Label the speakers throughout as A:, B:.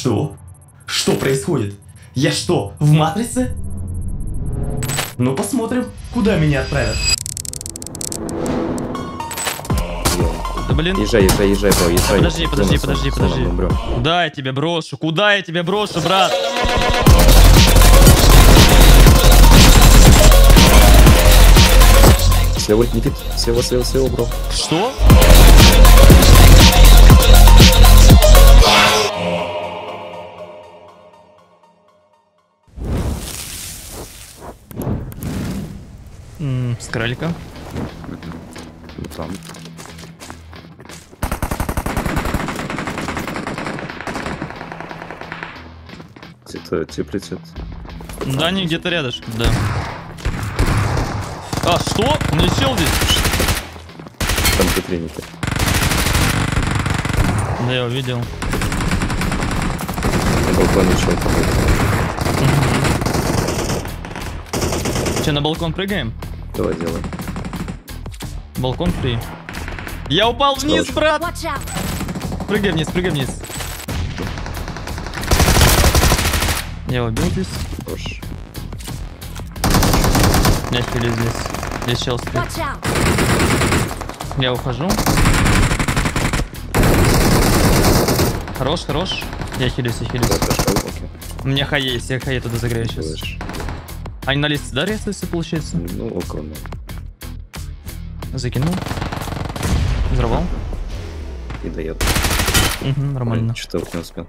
A: Что? Что происходит? Я что, в матрице? Ну посмотрим, куда меня отправят.
B: Да блин.
C: Езжай, езжай, езжай, бро, езжай.
B: Подожди, подожди,
C: Зона,
B: подожди,
C: зона,
B: подожди.
C: ну, бро.
B: Куда я тебя брошу? Куда я тебя брошу, брат?
C: Слева, Никит, слева, слева, слева, бро.
B: Что? Кролика.
C: Там. Где-то теплится.
B: Да, они где-то рядышком, да. А, что? Меня чел здесь.
C: Там Петреники.
B: Да, я увидел.
C: На балконе чел какой-то.
B: Че, на балкон прыгаем?
C: Давай делай.
B: Балкон фри. Я упал вниз,
C: Срочно.
B: брат! Прыгай вниз, прыгай вниз. Я убил здесь.
C: Хорош.
B: Я хилю здесь. Здесь чел спит. Я ухожу. Хорош, хорош. Я хилюсь, я хилюсь. У меня хай есть, я хай туда загрею сейчас. Они на листе, да, резаются, получается?
C: Ну, около. ну.
B: Закинул. Взорвал.
C: И дает.
B: Угу, нормально.
C: Что-то не успел.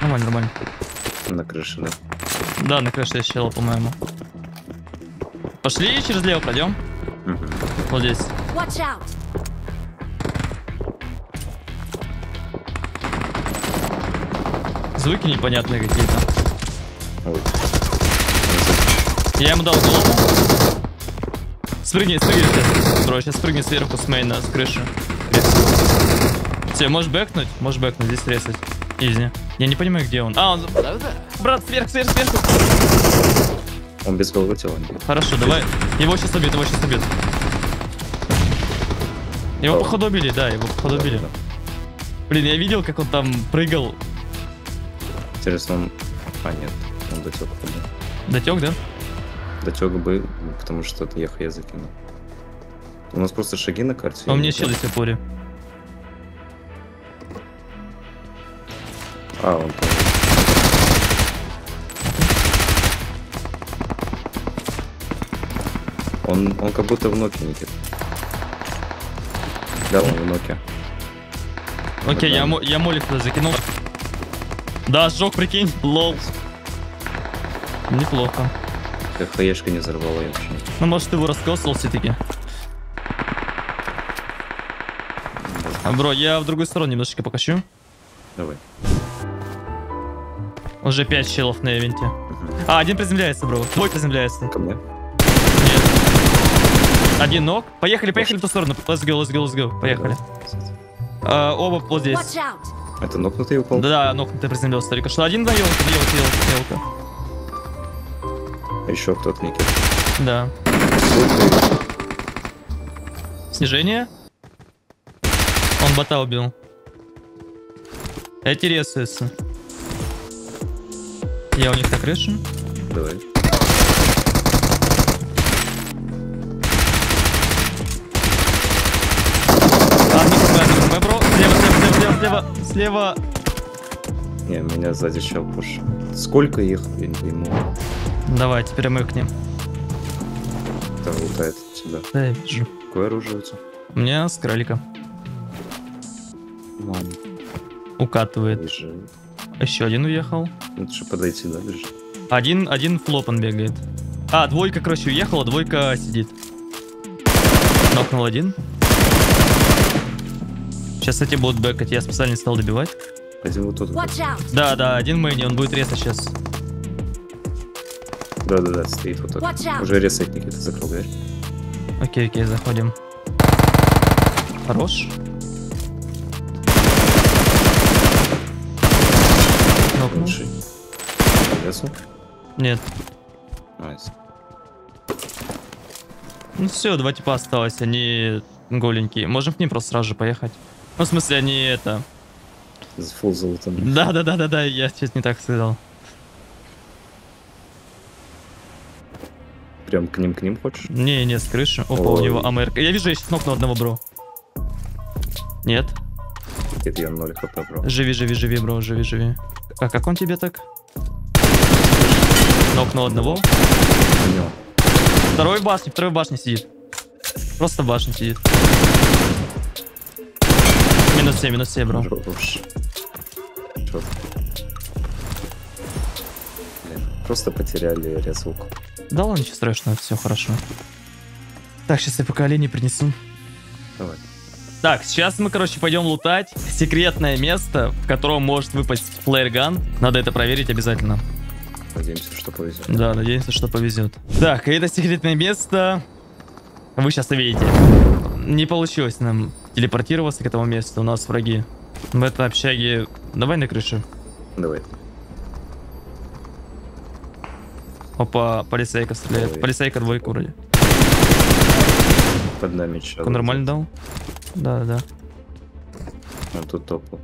B: Нормально, нормально.
C: На крыше, да.
B: Да, на крыше есть чела, по-моему. Пошли через лево пройдем.
C: Мгм.
B: Вот здесь.
D: Watch out!
B: Звуки непонятные какие-то. Я ему дал голову. Спрыгни, спрыгни сейчас. Бро, сейчас спрыгни сверху с мейна, с крыши. Все, можешь бэкнуть? Можешь бэкнуть, здесь резать. Изи. Я не понимаю, где он. А, он... Брат, сверху, сверху, сверху.
C: Он без головы тела.
B: Хорошо, давай. Его сейчас убьют, его сейчас убьют. Его походу убили, да, его походу убили. Блин, я видел, как он там прыгал.
C: Интересно, он... А, нет, он дотек.
B: Дотек, да?
C: Дотек бы, потому что я хая закинул. У нас просто шаги на карте.
B: А у
C: и
B: меня сих пор.
C: А, он там. Он, он как будто в ноке, Никит. Да, он в ноке.
B: Окей, я, мо- я молик туда закинул. Да, сжег, прикинь. Лол. Неплохо.
C: Как хаешка не взорвала я вообще.
B: Ну, может, ты его раскосал все-таки. А, бро, я в другую сторону немножечко покачу.
C: Давай.
B: Уже 5 челов на ивенте. А, один приземляется, бро. Твой приземляется.
C: Ко мне?
B: Нет. Один ног. Поехали, поехали в ту сторону. Let's go, let's go, let's go. Поехали. А, оба вот здесь.
C: Это нокнутый упал?
B: Да, ног ты приземлился только что. Один на елке, елка, елка, елка.
C: Еще кто-то Никит.
B: Да. Снижение. Он бота убил. Эти резаются. Я у них на крыше.
C: Давай.
B: А, не КП, не КП, бро. Слева, слева, слева, слева, слева.
C: Не, меня сзади чел пуш. Сколько их? Я не пойму.
B: Давай, теперь мы к ним.
C: Там лутает сюда.
B: Да, я вижу.
C: Какое оружие у тебя?
B: У меня с кролика. Укатывает.
C: вижу.
B: Еще один уехал.
C: Лучше подойти, да, бежит?
B: Один, один флоп он бегает. А, двойка, короче, уехала, двойка сидит. Нокнул один. Сейчас эти будут бэкать, я специально не стал добивать.
C: Один вот тут.
B: Да, да, один мейни, он будет резать сейчас.
C: Да-да-да, стоит вот
D: out!
C: Уже ресет Никита закрыл дверь.
B: Окей, окей, заходим. Хорош. Нокнул.
C: Лучший. Лесу.
B: Нет.
C: Nice.
B: Ну все, два типа осталось, они голенькие. Можем к ним просто сразу же поехать. Ну, в смысле, они это...
C: Full золотом.
B: Да, да, да, да, да, я чуть не так сказал.
C: Прям к ним, к ним хочешь?
B: Не, не, с крыши. Опа, у
C: Ой.
B: него АМР. Я вижу, я сейчас нокну одного, бро. Нет.
C: Нет, я 0 хп, бро.
B: Живи, живи, живи, бро, живи, живи. А как он тебе так? Нокнул одного.
C: У него.
B: Второй в башне, второй в башне сидит. Просто в башне сидит. Минус 7, минус 7, бро.
C: Просто потеряли резвук.
B: Да ладно, ничего страшного, все хорошо. Так, сейчас я пока оленей принесу.
C: Давай.
B: Так, сейчас мы, короче, пойдем лутать секретное место, в котором может выпасть флеерган. Надо это проверить обязательно.
C: Надеемся, что повезет.
B: Да, надеемся, что повезет. Так, это секретное место. Вы сейчас увидите. Не получилось нам телепортироваться к этому месту. У нас враги. В этой общаге... Давай на крыше.
C: Давай.
B: Опа, полицейка стреляет.
C: Ой.
B: Полицейка двойку вроде.
C: Под нами чё?
B: Нормально дал? Да, да.
C: Он тут топал.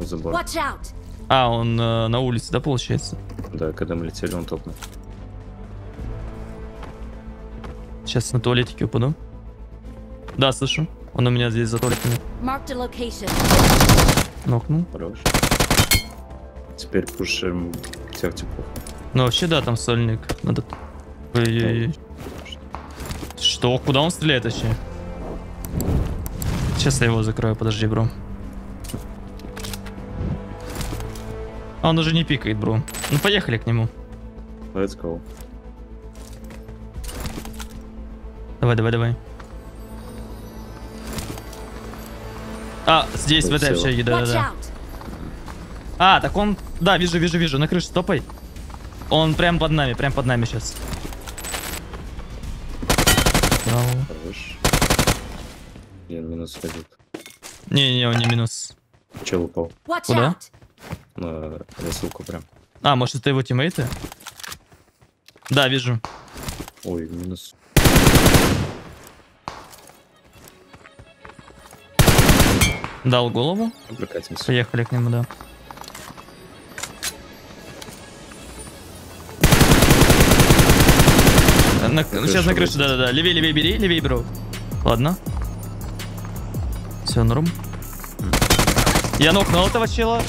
D: Out!
B: А, он э, на улице, да, получается?
C: Да, когда мы летели, он топнул.
B: Сейчас на туалетике упаду. Да, слышу. Он у меня здесь за туалетами. Нокнул.
C: Хорош. Теперь пушим всех типов.
B: Ну вообще, да, там сольник. Надо... Ой-ой-ой. Что? Куда он стреляет вообще? Сейчас я его закрою, подожди, бро. А он уже не пикает, бро. Ну поехали к нему.
C: Let's go.
B: Давай, давай, давай. А, здесь, в этой
D: Watch
B: да-да-да.
D: out!
B: А, так он... Да, вижу, вижу, вижу. На крыше стопай. Он прям под нами, прям под нами сейчас.
C: Хорош. Блин, минус ходит.
B: Не-не, он не минус.
C: Чел упал.
B: Куда?
C: На рассылку прям.
B: А, может это его тиммейты? Да, вижу.
C: Ой, минус.
B: Дал голову.
C: Прокатимся.
B: Поехали к нему, да. На-
C: крышу
B: сейчас на
C: выйдет.
B: да-да-да. Левей, левей бери, левей, бро. Ладно. Все, норм. Я нокнул этого чела.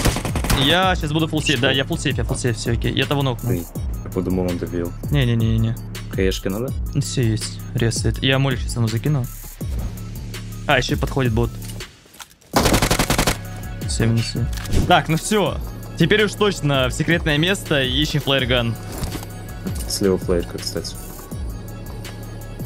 B: Я сейчас буду full safe. Да, я full safe, я full safe, все окей. Я того нокнул.
C: Я подумал, он добил.
B: Не-не-не-не.
C: Каешки надо?
B: Все есть. Ресает. Я молик сейчас ему закину. А, еще и подходит бот. Все минусы. Так, ну все. Теперь уж точно в секретное место ищем флайерган.
C: Слева флайерка, кстати.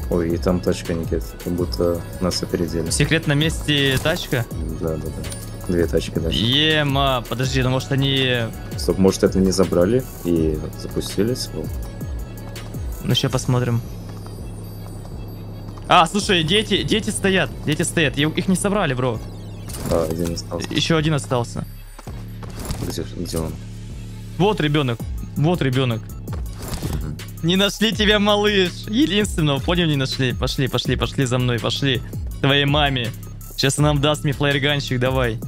C: Ой, и там тачка Никит, как будто нас опередили.
B: В секретном месте тачка.
C: Да, да, да. Две тачки даже.
B: Ема, подожди, ну может они...
C: Стоп, может это не забрали и запустились?
B: Ну еще посмотрим. А, слушай, дети, дети стоят, дети стоят. Их их не собрали, бро.
C: А, один остался.
B: Еще один остался.
C: Где, где он?
B: Вот ребенок, вот ребенок. Не нашли тебя, малыш. Единственного, понял, не нашли. Пошли, пошли, пошли за мной, пошли. Твоей маме. Сейчас она нам даст мне флайерганчик, давай.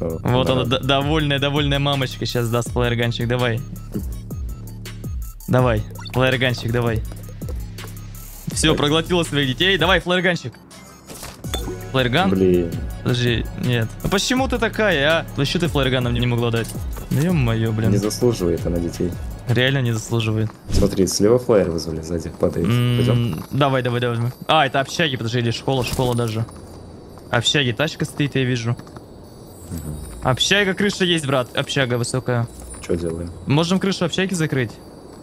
B: Вот
C: да.
B: она, довольная, довольная мамочка сейчас даст флайерганчик, давай. Давай, флайерганчик, давай. Все, проглотила своих детей. Давай, флайерганчик. Флайерган?
C: Блин,
B: Подожди, нет. Ну почему ты такая, а? Ну что ты флайерганом не могла дать? Да ё-моё, блин.
C: не заслуживает она детей.
B: Реально не заслуживает.
C: Смотри, слева флайер вызвали, сзади падает. Пойдем?
B: Давай, давай, давай. А, это общаги, подожди, или школа, школа даже. Общаги, тачка стоит, я вижу. Общага, крыша есть, брат. Общага высокая.
C: Что делаем?
B: Можем крышу общаги закрыть?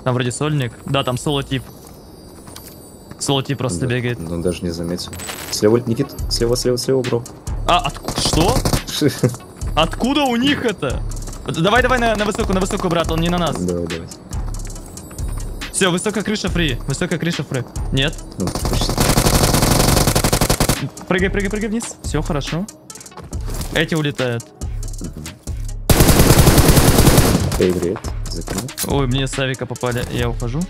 B: Там вроде сольник. Да, там соло-тип. Соло-тип просто
C: Да,
B: бегает.
C: Ну, даже не заметил. Слева, Никит, слева, слева, слева, бро.
B: А, отку- что? Откуда у них это? Давай, давай на, на высокую, на высокую, брат, он не на нас.
C: Давай, давай.
B: Все, высокая крыша фри. Высокая крыша фри. Нет.
C: Ну, почти.
B: Прыгай, прыгай, прыгай вниз. Все хорошо. Эти улетают.
C: Закинул.
B: Ой, мне с авика попали. Я ухожу.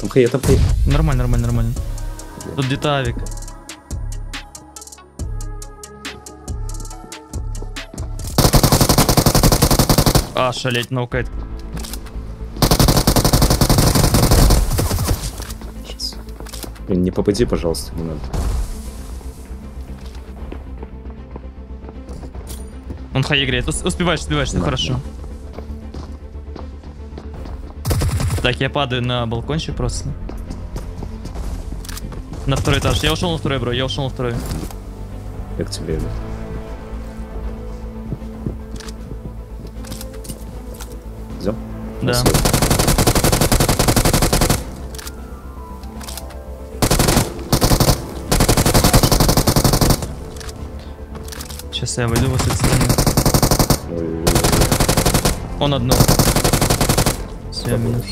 C: Там хей, там хей.
B: Нормально, нормально, нормально. Тут где-то авик. А, шалеть, наукает.
C: Не попади, пожалуйста, не надо.
B: Он хай играет. Ус- Успеваешь, успеваешь, все
C: Да,
B: хорошо. Так, я падаю на балкончик просто. На второй этаж. Я ушел на второй, бро, я ушел на второй.
C: Я к тебе иду.
B: Да. Сейчас я выйду вот стороны. Он одно. Все, минус.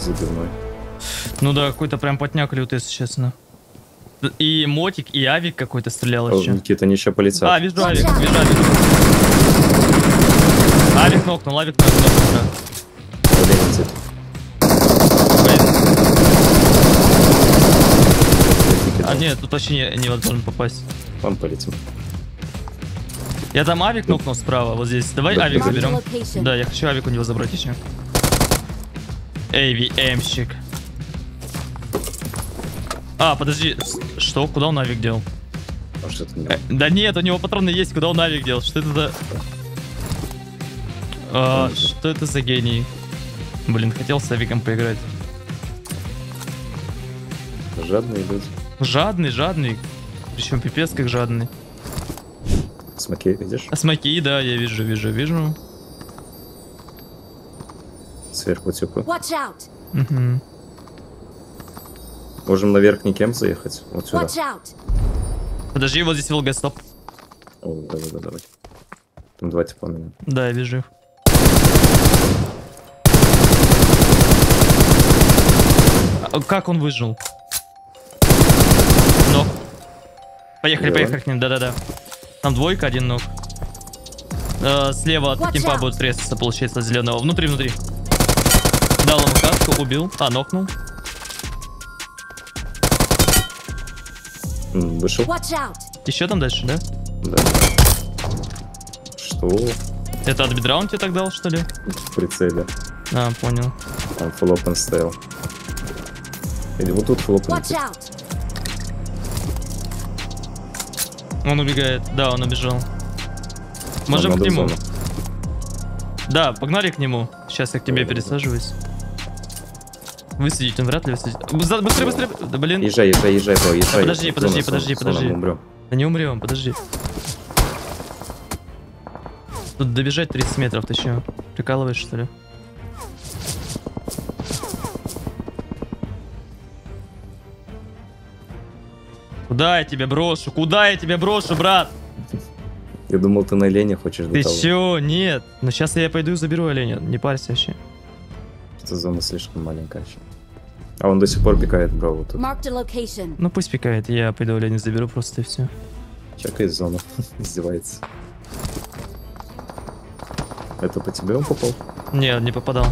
C: Забивной.
B: Ну да, какой-то прям потняк лютый, если честно. И мотик, и авик какой-то стрелял еще.
C: Никита, они еще полетят.
B: А, вижу авик, вижу авик. Авик нокнул, авик нокнул.
C: Блин,
B: А нет, тут вообще не- невозможно попасть.
C: Вон полетим.
B: Я там авик нокнул справа, вот здесь. Давай
C: Да,
B: авик заберем. Да, я хочу авик у него забрать еще. AVM-щик. А, подожди, что? Куда он авик делал?
C: А не
B: Э, Да нет, у него патроны есть, куда он авик делал? Что это за... А, что это за гений? Блин, хотел с авиком поиграть.
C: Жадные люди.
B: Жадный, жадный. Причем пипец как жадный.
C: Смоки, видишь?
B: А смоки, да, я вижу, вижу, вижу.
C: Сверху типа.
D: Watch out!
B: Мгм.
C: Можем на верхний кемп заехать. Вот сюда.
D: Watch out!
B: Подожди, вот здесь ВЛГ, стоп.
C: О, давай, давай, давай. Там два типа у меня.
B: Да, я вижу их. Как он выжил? Ног. Поехали,
C: Давай.
B: поехали к ним, да-да-да. Там двойка, один ног. Э, слева от кемпа будет трескаться, получается, зеленого. Внутри, внутри. Дал ему каску, убил. А, нокнул.
C: Вышел?
B: Еще там дальше, да?
C: Да. Что?
B: Это от бедра он тебе так дал, что ли?
C: В прицеле.
B: А, понял.
C: Он фуллопен стоял. Или вот тут
D: out!
B: Он убегает. Да, он убежал. Можем
C: Нам
B: к нему.
C: зону.
B: Да, погнали к нему. Сейчас я к тебе пересаживаюсь. Высадить он вряд ли высадить. За- Быстрее, быстрее. Да блин.
C: Езжай, езжай, езжай, бро, езжай.
B: подожди, подожди,
C: Зона,
B: подожди,
C: зона,
B: подожди. Да не умрем, подожди. Тут добежать 30 метров, ты че? Прикалываешь, что ли? Куда я тебя брошу? Куда я тебя брошу, брат?
C: Я думал, ты на оленя хочешь
B: Ты
C: того,
B: чё? Нет. Ну сейчас я пойду и заберу оленя. Не парься вообще.
C: что зона слишком маленькая еще. А он до сих пор пикает, бро, вот тут.
D: Marked a location.
B: Ну пусть пикает, я пойду оленя заберу просто и все.
C: Чекает зону. Издевается. Это по тебе он попал?
B: Не, не попадал.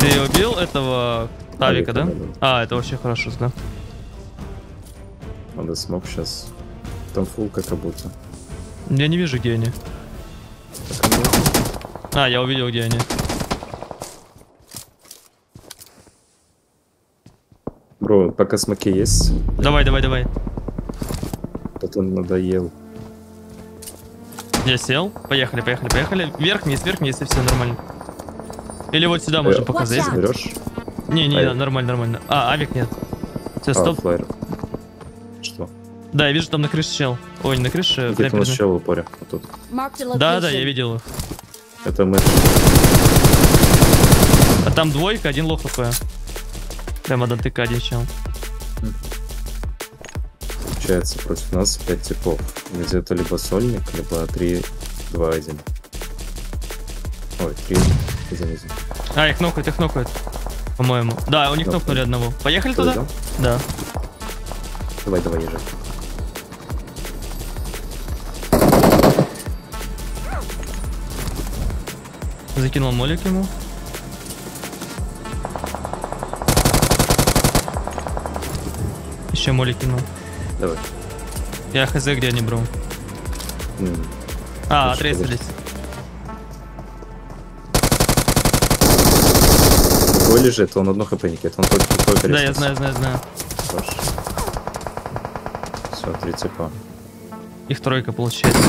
B: Ты убил этого Авика, да? А, это вообще хорошо, да.
C: Надо смог сейчас. Там фулка как будто.
B: Я не вижу, где они.
C: А ну,
B: А, я увидел, где они.
C: Бро, пока смоки есть,
B: Давай, давай, давай.
C: тут он надоел.
B: Я сел. Поехали, поехали, поехали. Вверх, вниз, вверх, вниз, и все нормально. Или вот сюда можем
C: Э,
B: пока
D: Watch
B: залезть.
D: out.
C: Берешь?
B: Не, не,
C: Авик.
B: нормально, нормально. А, авик нет. Все,
C: А,
B: стоп.
C: флайер. Что?
B: Да, я вижу там на крыше чел. Ой, не на крыше, прям
C: Где-то у нас еще в упоре. Вот тут.
B: Да, да, я видел их.
C: Это мы.
B: А там двойка, один лох хп. Прямо до ТК один чел.
C: Получается, против нас 5 типов. Где-то либо сольник, либо 3, 2, 1. Ой, 3, 1, 1.
B: А, их нокают, их нокают. По-моему. Да, у них
C: Нокнули.
B: нокнули одного. Поехали туда? Да.
C: Давай, давай, езжай.
B: Закинул молик ему. Еще молик кинул.
C: Давай.
B: Я хз, где они, бро.
C: М,
B: А,
C: Подожди,
B: отрезались.
C: Другой лежит, он одно хп Никит, он только только
B: Да, я знаю, знаю, знаю.
C: Все, три цепа.
B: Их тройка получается.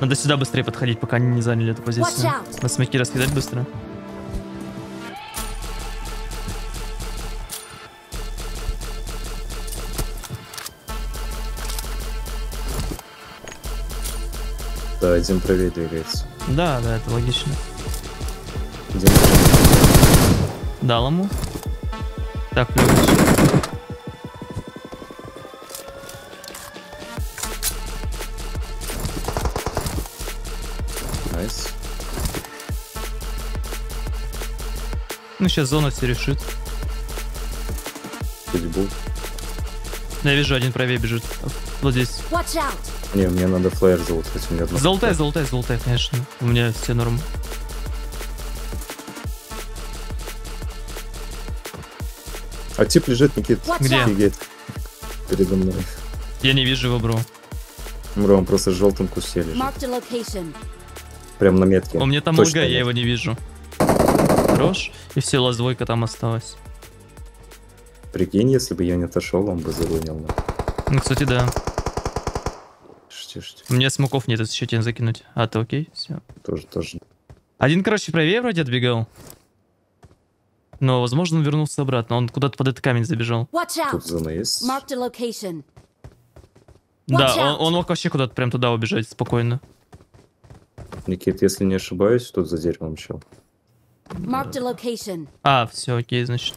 B: Надо сюда быстрее подходить, пока они не заняли эту позицию. На смоки раскидать быстро.
C: Да, один правее двигается.
B: Да, да, это логично. Дал ему. Так, плюс.
C: Nice.
B: Ну, сейчас зона все решит.
C: Судьбу.
B: Я вижу, один правее бежит. Вот здесь.
D: Watch out!
C: Не, мне надо флеер золотать, у меня одно
B: Золотая, золотая, золотая, конечно. У меня все норм.
C: А тип лежит, Никит.
B: Где?
C: Офигеть. Передо мной.
B: Я не вижу его, бро.
C: Бро, он просто в желтом кусе лежит. Прям на метке.
B: У меня там
C: Точно
B: лга, я его не вижу. Хорош. И все, лаз двойка там осталась.
C: Прикинь, если бы я не отошел, он бы зарунил. на.
B: Ну, кстати, да.
C: Шти.
B: У меня смоков нет, если еще тебе закинуть. А, ты окей? Все.
C: Тоже, тоже.
B: Один, короче, правее вроде отбегал. Но, возможно, он вернулся обратно. Он куда-то под этот камень забежал.
D: Watch
C: Тут
D: out!
C: зона есть.
B: Да,
D: Watch out.
B: он, он мог вообще куда-то прям туда убежать спокойно.
C: Никит, если не ошибаюсь, тут за деревом чел.
B: А, все, окей, значит.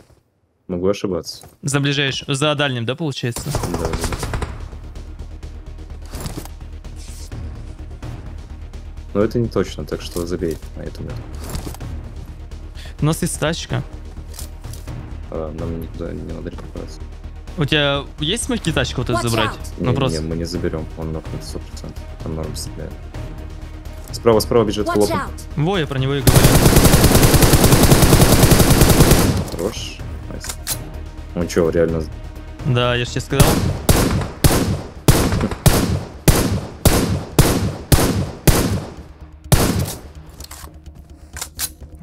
C: Могу ошибаться.
B: За ближайшим, за дальним, да, получается?
C: Да, да. Но это не точно, так что забей на эту метку.
B: У нас есть тачка.
C: А, нам никуда не надо рекупироваться.
B: У тебя есть смоки тачку вот эту забрать? Ну
C: не,
B: просто.
C: не, мы не заберем, он нокнет 100%. Там норм стреляет. Справа, справа бежит хлоп.
B: Во, я про него и говорю.
C: Хорош. Nice. Он что, реально...
B: Да, я же тебе сказал.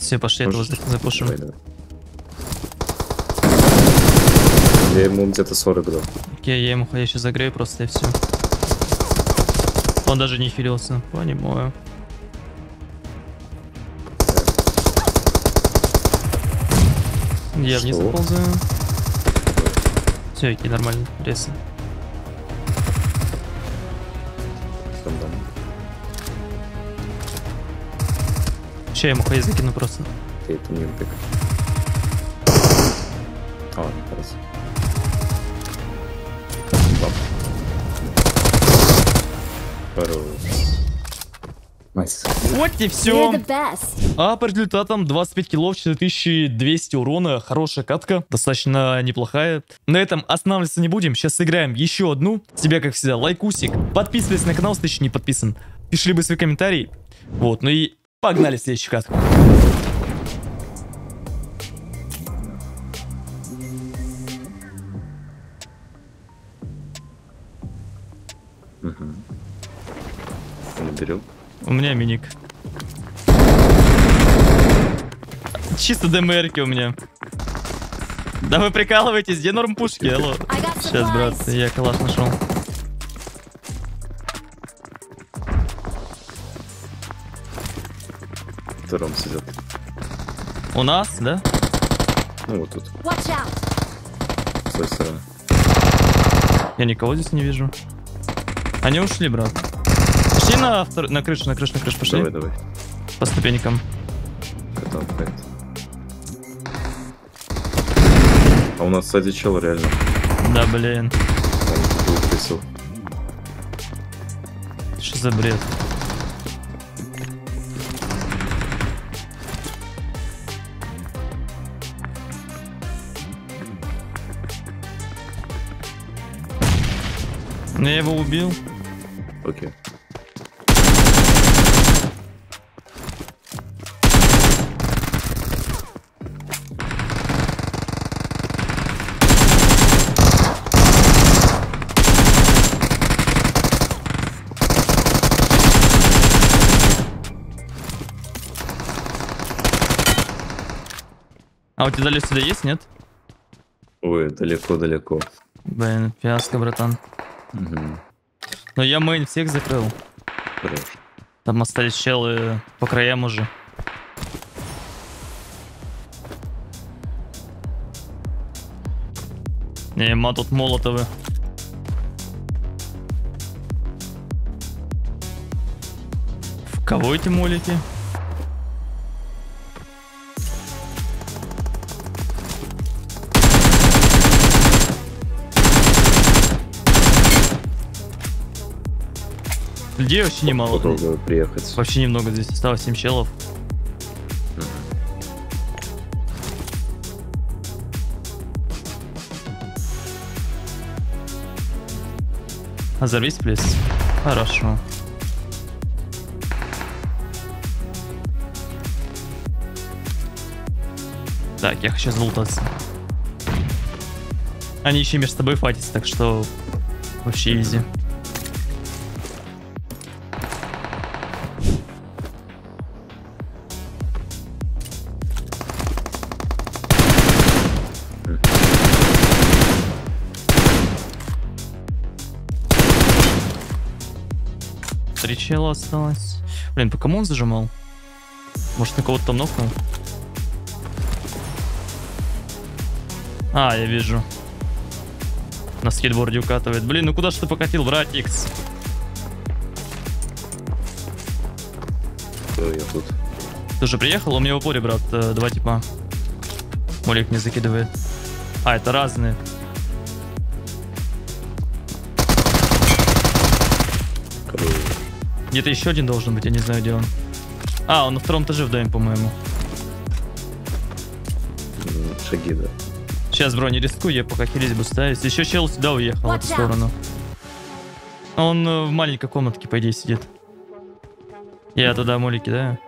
B: Все, пошли этого запушим.
C: Давай, давай. Я ему где-то 40 дал.
B: Окей, я ему сейчас загрею просто и все. Он даже не хилился. Понимаю. Я вниз
C: Что?
B: заползаю. Все, окей, нормально. Ресы. Сейчас я ему хай закину просто.
C: Ты это не убег. А. Бам. Хорош. Nice.
B: Вот и все. А по результатам 25 киллов, 4200 урона, хорошая катка, достаточно неплохая. На этом останавливаться не будем, сейчас сыграем еще одну. С тебя, как всегда, лайкусик, подписывайся на канал, если ты еще не подписан. Пиши либо свой комментарий. Вот, ну и погнали в катку.
C: Наберем.
B: У меня миник. Чисто ДМРки у меня. Да вы прикалываетесь, где норм пушки, алло. Сейчас, брат, я калаш нашел.
C: Втором сидят.
B: У нас, да?
C: Ну вот тут,
D: Watch out!
C: с той стороны.
B: Я никого здесь не вижу. Они ушли, брат. Пошли на, втор... на крышу, на крышу, на крышу, пошли.
C: Давай, давай.
B: По ступенькам.
C: Файт. А у нас сзади чел реально.
B: Да, блин.
C: Он.
B: Что за бред? Но я его убил.
C: Окей.
B: А у тебя далее сюда есть, нет?
C: Ой, далеко-далеко.
B: Блин, фиаско, братан.
C: Мгм.
B: Но я мейн всех закрыл.
C: Хорош.
B: Там остались челы по краям уже. Нема тут молотовы. В кого эти молики? Людей вообще немало.
C: Попробую приехать.
B: Вообще немного здесь осталось 7 челов. Взорвись, плиз. Хорошо. Так, я хочу залутаться. Они еще между собой фатятся, так что вообще изи. Три чела осталось. Блин, по кому он зажимал? Может, на кого-то там нокнул? А, я вижу. На скейтборде укатывает. Блин, ну куда ж ты покатил, братикс?
C: Всё, я тут.
B: Ты уже приехал? У меня в упоре, брат, э, два типа. Молик не закидывает. А, это разные. Где-то еще один должен быть, я не знаю, где он. А, он на втором этаже в доме, по-моему.
C: Шаги, да.
B: Сейчас, бро, не рискуй, я пока хилить буду ставить. Еще чел сюда уехал, в эту сторону. Он э, в маленькой комнатке, по идее, сидит. Я туда моли кидаю.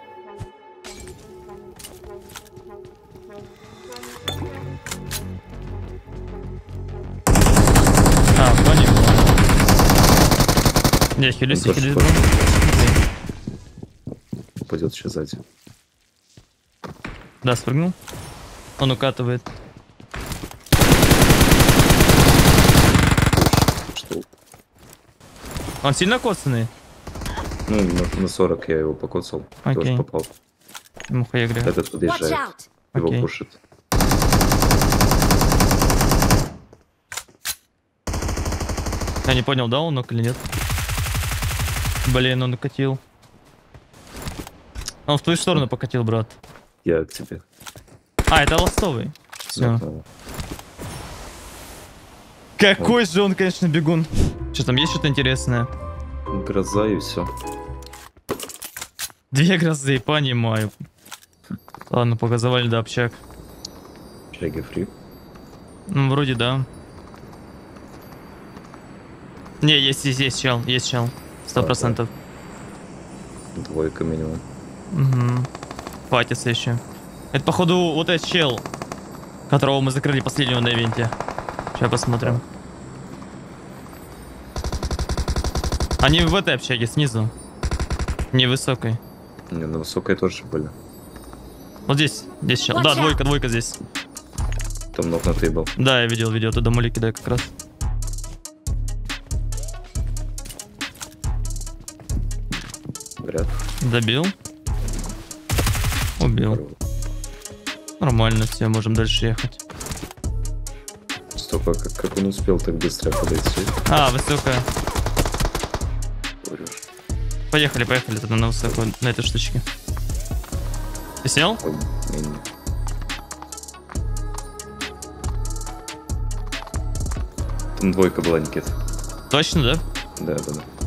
C: Он
B: хились,
C: тоже
B: бро.
C: Пойдет сейчас сзади.
B: Да, спрыгнул. Он укатывает.
C: Что?
B: Он сильно коцанный?
C: Ну, на, на 40 я его покоцал.
B: Окей.
C: Тоже попал.
B: Ему хаягря.
C: Этот подъезжает. Его
B: Окей.
C: пушит.
B: Я не понял, да он ног или нет? Блин, он накатил. Он в твою сторону покатил, брат.
C: Я к тебе.
B: А, это ластовый. Все. Какой же он, конечно, бегун. Что там, есть что-то интересное?
C: Гроза и все.
B: Две грозы, понимаю. Ладно, показывали до общак.
C: Шаги фри.
B: Ну, вроде да. Не, есть, есть, есть чел, есть чел. Сто процентов.
C: Двойка минимум.
B: Угу. Фатится еще. Это, походу, вот этот чел, которого мы закрыли последнего на ивенте. Сейчас посмотрим. Они в этой общаге снизу. Невысокой.
C: Не, на высокой тоже были.
B: Вот здесь, здесь чел. Да, двойка, двойка здесь.
C: Там нокнутый был.
B: Да, я видел, видел, туда моли кидаю как раз. Добил. Убил. Нормально, все, можем дальше ехать.
C: Стоп, а как, как он успел так быстро подойти?
B: А, высокая.
C: Говоришь.
B: Поехали, поехали тогда на высокую, на этой штучке. Ты сел?
C: Там двойка была, Никит.
B: Точно, да?
C: Да, да, да.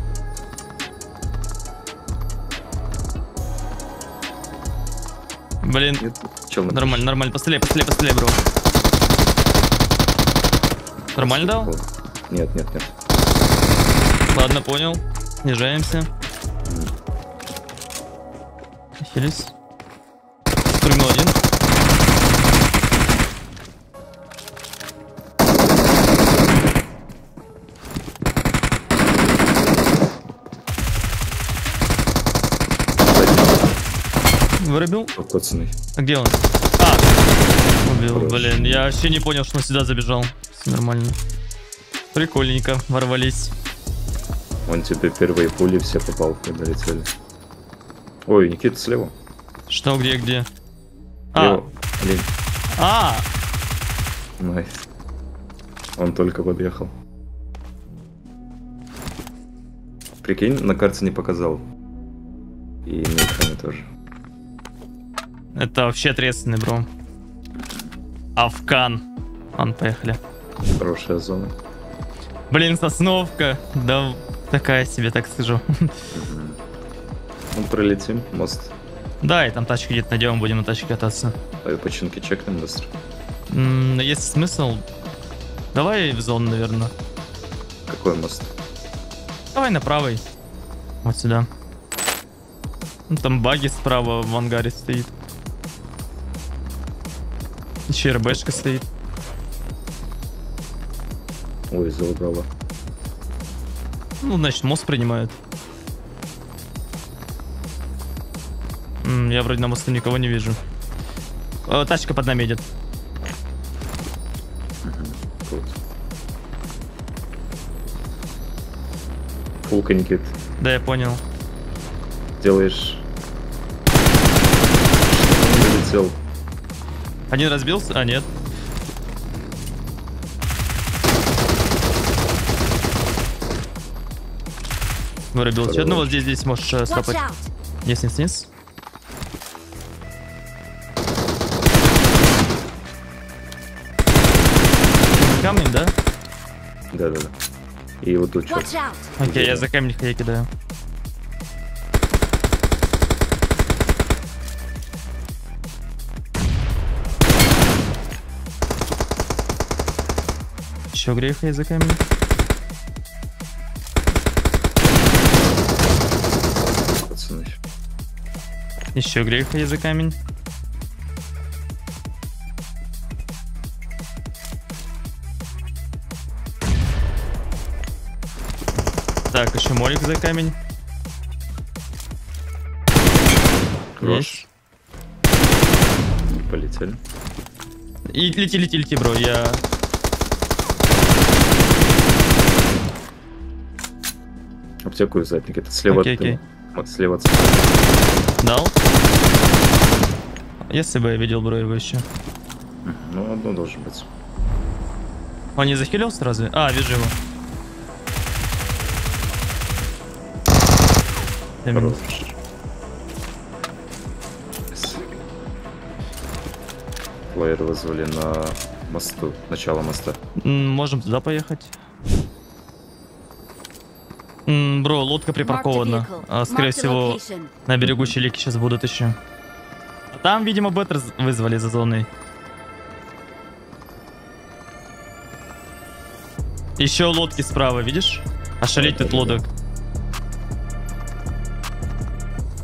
B: Блин,
C: Нет, чел
B: нормально, нормально. Постреляй, постреляй, постреляй, бро. Нормально дал?
C: крыше. Нет, нет, нет.
B: Ладно, понял. Снижаемся. Хились. Спрыгнул один. Вырубил?
C: Покоцанный.
B: А где он? А, Убил,
C: Хорош.
B: блин. Я вообще не понял, что он сюда забежал. Все нормально. Прикольненько, ворвались.
C: Вон тебе первые пули все по палке долетели. Ой, Никита слева.
B: Что, где, где? А.
C: Блин,
B: а,
C: найс. Он только подъехал. Прикинь, на карте не показал. И на экране тоже.
B: Это вообще ответственный, бро. Афкан. Ладно, поехали.
C: Хорошая зона.
B: Блин, сосновка. Да, такая себе, так скажу.
C: Ну, пролетим, мост.
B: Да, и там тачки где-то найдем, будем на тачке кататься.
C: Ой, починки чекнем быстро.
B: М, Есть смысл? Давай в зону, наверное.
C: Какой мост?
B: Давай на правый. Вот сюда. Ну, там баги справа в ангаре стоит. Еще РБшка стоит.
C: Ой, заубрала.
B: Ну, значит, мост принимают. М, Я вроде на мосту никого не вижу. Э, Тачка под нами идет.
C: Фулка, Никит.
B: Да, я понял.
C: Делаешь... Что он долетел?
B: Один разбился? А, нет. Вырубил. Еще одного здесь, здесь можешь э, стопать. Низ, низ, низ. Камнем, да?
C: Да-да-да. И вот тут что?
B: Окей, я за камень я кидаю. Еще греха я за камень.
C: Пацаны.
B: Еще греха я за камень. Так, еще молик за камень.
C: Хорош. Полетели.
B: И лети, лети, лети, бро, я...
C: Аптеку взять, Никита. Слева
B: Окей,
C: от
B: окей.
C: Вот слева от.
B: Дал? Если бы я видел, бро, его еще.
C: Ну, одно должен быть.
B: Он не захилил сразу? А, вижу его.
C: Хорош. Флайер вызвали на мосту. Начало моста.
B: Можем туда поехать. М, Бро, лодка припаркована. А, скорее всего, на берегу челики сейчас будут еще. А Там, видимо, беттер вызвали за зоной. Еще лодки справа, видишь? Ошалеть тут лодок.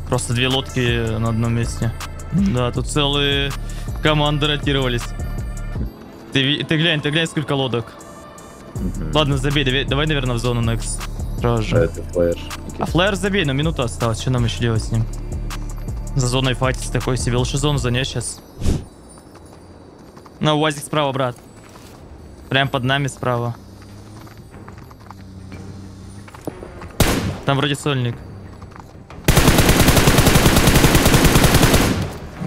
B: Просто две лодки на одном месте. Да, тут целые команды ротировались. Ты, ты глянь, ты глянь, сколько лодок. Ладно, забей, давай, давай, наверное, в зону next. Сразу же.
C: А это флайер.
B: А флайер забей, но минута осталась. Что нам еще делать с ним? За зоной фатить такой себе. Лучше зону занять сейчас. На УАЗик справа, брат. Прям под нами справа. Там вроде сольник.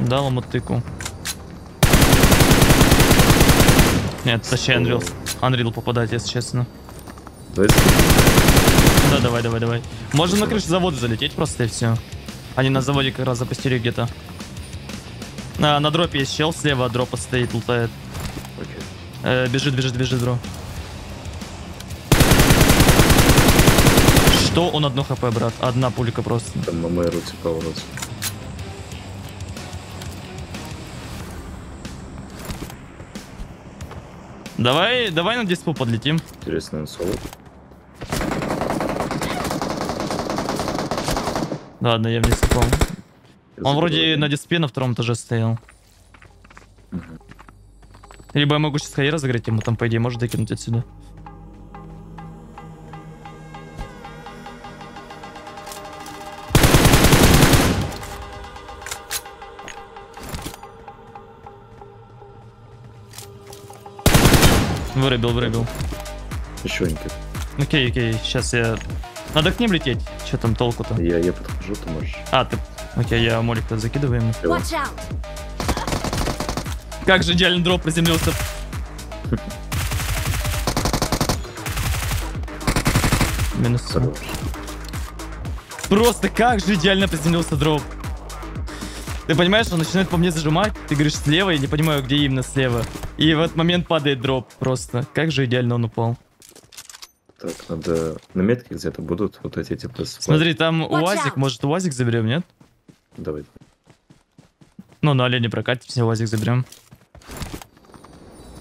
B: Дал ему тыку. Нет, точнее Unreal. Unreal попадать, если честно.
C: Давай
B: Да, давай, давай, давай. Можно на крышу завода залететь просто и все. Они на заводе как раз запустили где-то. А, на дропе есть чел, слева от дропа стоит, лутает. Э, бежит, бежит, бежит, бро. Что? Он одно хп, брат. Одна пулька просто.
C: Там на мэру типа вроде.
B: Давай, давай на диспу подлетим.
C: Интересный соло.
B: Ладно, я вниз упал. Он вроде на диспе на втором этаже стоял. Либо я могу сейчас хаи разыграть, ему там, по идее, может докинуть отсюда. Вырубил, вырубил.
C: Еще
B: Окей, окей, сейчас я... Надо к ним лететь. Что там толку-то?
C: Я, я подхожу, ты можешь.
B: А, ты... Окей, я молик тут закидываю ему.
C: Его.
D: Watch out!
B: Как же идеальный дроп приземлился. Минус.
C: Хорош.
B: Просто как же идеально приземлился дроп. Ты понимаешь, он начинает по мне зажимать, ты говоришь слева, я не понимаю, где именно слева. И в этот момент падает дроп просто. Как же идеально он упал.
C: Так, надо... На метке где-то будут вот эти типа... с-
B: Смотри, там УАЗик, может УАЗик заберем, нет?
C: Давай.
B: Ну, на олене прокатимся, УАЗик заберем.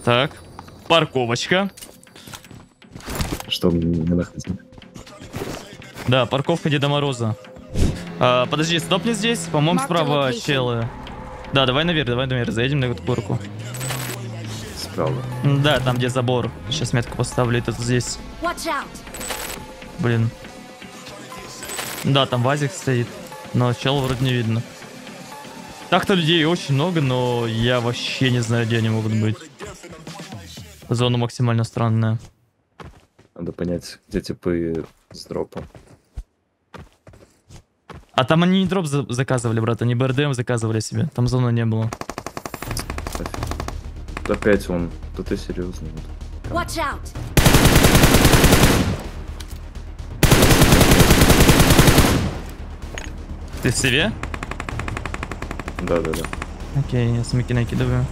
B: Так, парковочка.
C: Что мне находить?
B: Да, парковка Деда Мороза. А, подожди, стопни здесь. По-моему, справа челы. Да, давай наверх, давай наверх, заедем на эту горку. М, Да, там, где забор. Сейчас метку поставлю, это здесь. Блин. Да, там вазик стоит. Но чел вроде не видно. Так-то людей очень много, но я вообще не знаю, где они могут быть. Зона максимально странная.
C: Надо понять, где типы с дропом.
B: А там они не дроп за- заказывали, брат, они БРДМ заказывали себе. Там зоны не было.
C: Опять он. Да ты серьезно?
D: Watch out!
B: Ты в себе?
C: Да, да, да.
B: Окей, я смоки накидываю.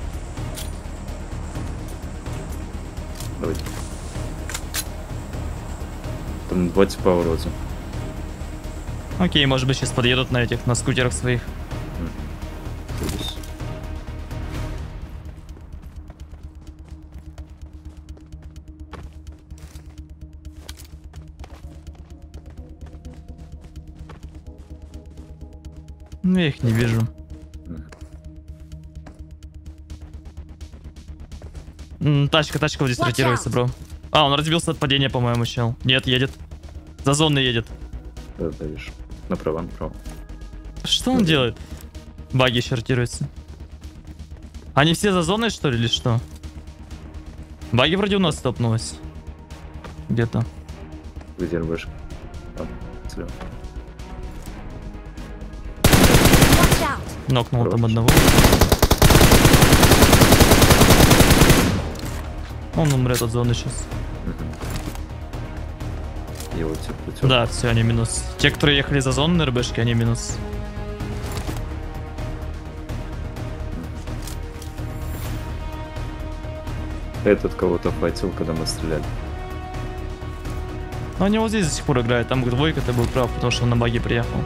C: Давайте. Там два типа вроде.
B: Окей, может быть сейчас подъедут на этих, на скутерах своих. Я их не вижу. Тачка, тачка вот здесь ротируется, бро. А, он разбился от падения, по-моему, чел. Нет, едет. За зоной едет.
C: Да, да, вижу. Направо, направо.
B: Что он делает? Баги еще ротируются. Они все за зоной, что ли, или что? Баги вроде у нас стопнулась. Где-то.
C: Где? А, слева.
B: Нокнул там
C: Хорош.
B: одного. Он умрет от зоны сейчас.
C: Его путем.
B: Да, все, они минус. Те, которые ехали за зону на РБшке, они минус.
C: Этот кого-то файтил, когда мы стреляли.
B: Но они вот здесь до сих пор играют. Там двойка, ты был прав, потому что он на баге приехал.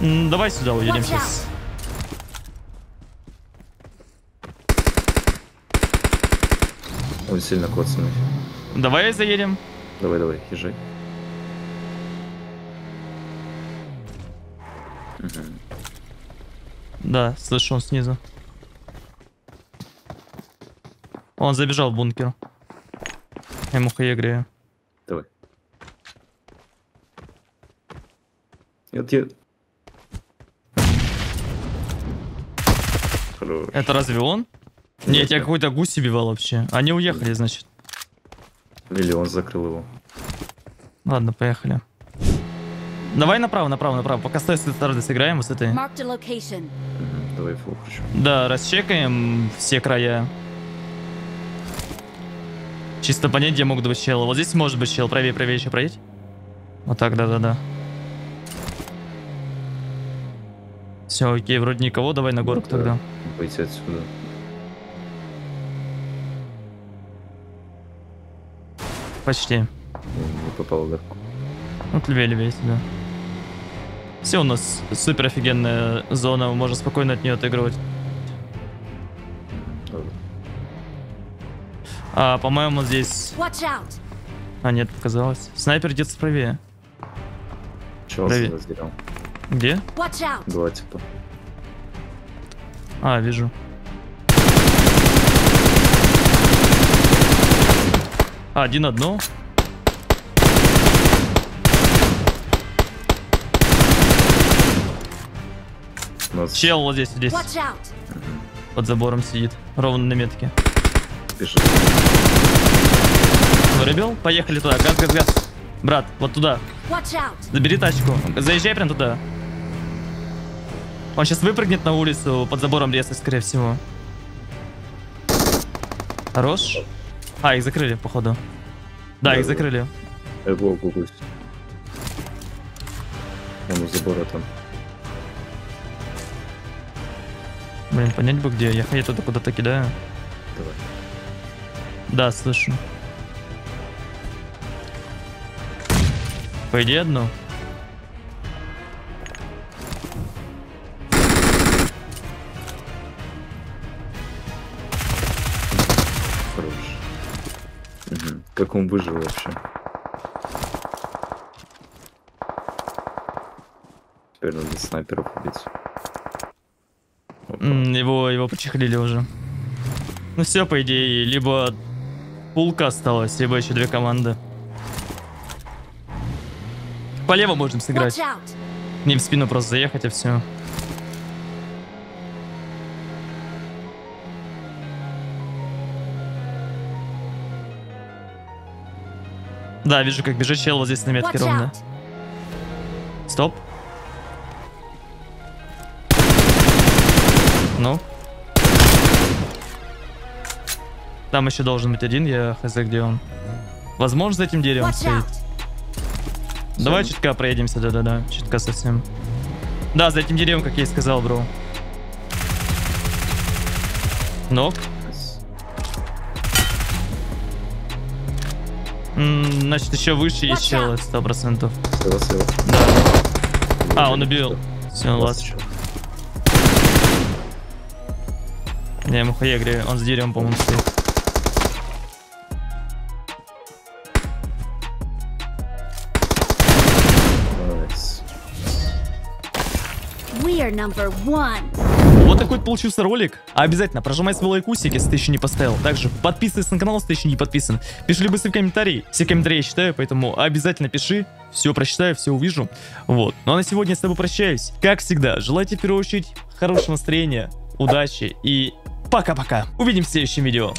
B: Давай сюда уедем сейчас.
C: Он сильно коцанный.
B: Давай заедем.
C: Давай, давай, езжай.
B: Да, слышу, он снизу. Он забежал в бункер. Я ему хае грею.
C: Давай. Нет, я... Хорош.
B: Это разве он? Не,
C: Нет, нет.
B: какой-то гусь убивал вообще. Они уехали, значит.
C: Или он закрыл его.
B: Ладно, поехали. Давай направо, направо, направо. Пока с той стороны сыграем, вот с этой.
C: Давай фул включу.
B: Да, расчекаем все края. Чисто понять, где могут быть челы. Вот здесь может быть чел. Правее, правее еще проедь. Вот так, да-да-да. Все, окей, вроде никого. Давай на горку
C: Да.
B: тогда.
C: Выйти отсюда.
B: Почти.
C: Не, попал в горку.
B: Вот левее, левее сюда. Все, у нас супер офигенная зона. Можно спокойно от нее отыгрывать. А, по-моему, здесь...
D: Watch out!
B: А, нет, показалось. Снайпер где-то справее.
C: Чего
B: Проверь.
C: разделял?
B: Где?
C: Два типа.
B: А, вижу. А, один одно. Чел вот здесь, здесь.
D: Watch out!
B: под забором сидит. Ровно на метке.
C: Бежит.
B: Вырубил? Поехали туда. Газ, газ, газ. Брат, вот туда. Забери тачку. Заезжай прям туда. Он сейчас выпрыгнет на улицу под забором леса, скорее всего. Хорош. А, их закрыли, походу. Да, их
C: Да-да-да.
B: закрыли.
C: Его гугусь. Он у забора там.
B: Блин, понять бы где. Я я туда куда-то кидаю.
C: Давай.
B: Да, слышу. По идее одну.
C: Он выжил вообще? Теперь надо снайперов убить. Опа.
B: Его, его почехлили уже. Ну все, по идее, либо пулка осталась, либо еще две команды. Полево можем сыграть. Ним в спину просто заехать и все. Да, вижу, как бежит чел вот здесь на метке ровно. Стоп. Ну. Там еще должен быть один, я хз, где он. Возможно, за этим деревом стоит. Давай чутка проедемся, да-да-да, чутка совсем. Да, за этим деревом, как я и сказал, бро. Нок. Значит, еще выше есть
D: out.
B: сто процентов.
C: Слева, слева.
B: Да. А, он убил. Все, ладно. Не, ему хаегри, он с деревом, по-моему, стоит.
D: We are number one!
B: Такой получился ролик. А обязательно прожимай свой лайкусик, если ты еще не поставил. Также подписывайся на канал, если ты еще не подписан. Пиши любые свои комментарии. Все комментарии я читаю, поэтому обязательно пиши. Все прочитаю, все увижу. Вот. Ну а на сегодня я с тобой прощаюсь. Как всегда, желаю тебе в первую очередь хорошего настроения, удачи и пока-пока. Увидимся в следующем видео.